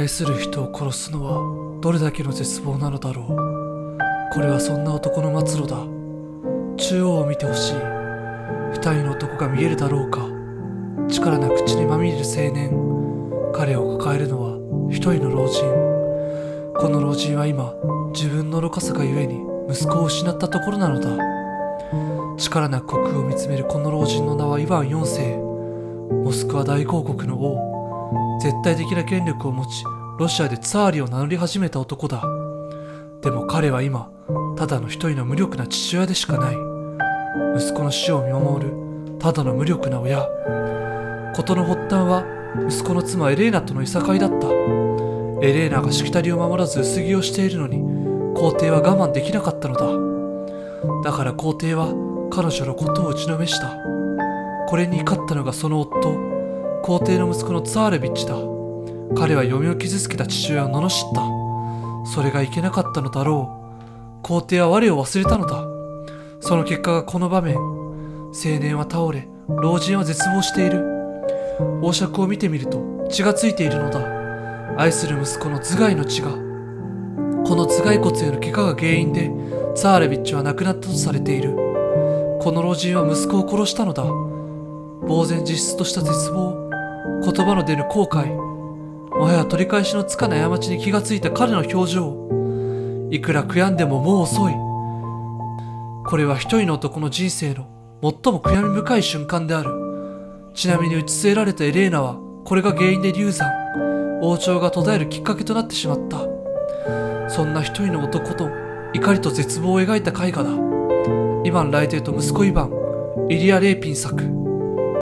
愛する人を殺すのはどれだけの絶望なのだろう。これはそんな男の末路だ。中央を見てほしい。二人の男が見えるだろうか。力な口にまみれる青年。彼を抱えるのは一人の老人。この老人は今自分の愚かさがゆえに息子を失ったところなのだ。力なく国を見つめるこの老人の名はイヴァン4世。モスクワ大公国の王。絶対的な権力を持ちロシアでツァーリを名乗り始めた男だ。でも彼は今ただの一人の無力な父親でしかない。息子の死を見守るただの無力な親。事の発端は息子の妻エレーナとのいさかいだった。エレーナがしきたりを守らず薄着をしているのに皇帝は我慢できなかったのだ。だから皇帝は彼女のことを打ちのめした。これに怒ったのがその夫皇帝の息子のツァーレビッチだ。彼は嫁を傷つけた父親を罵った。それがいけなかったのだろう。皇帝は我を忘れたのだ。その結果がこの場面青年は倒れ老人は絶望している。王爵を見てみると血がついているのだ。愛する息子の頭蓋の血が。この頭蓋骨への怪我が原因でツァーレビッチは亡くなったとされている。この老人は息子を殺したのだ。呆然自失とした絶望。言葉の出る後悔。もはや取り返しのつかない過ちに気がついた彼の表情。いくら悔やんでももう遅い。これは一人の男の人生の最も悔やみ深い瞬間である。ちなみに打ち据えられたエレーナはこれが原因で流産。王朝が途絶えるきっかけとなってしまった。そんな一人の男と怒りと絶望を描いた絵画だ。イヴァン来帝と息子イヴァンイリア・レーピン作。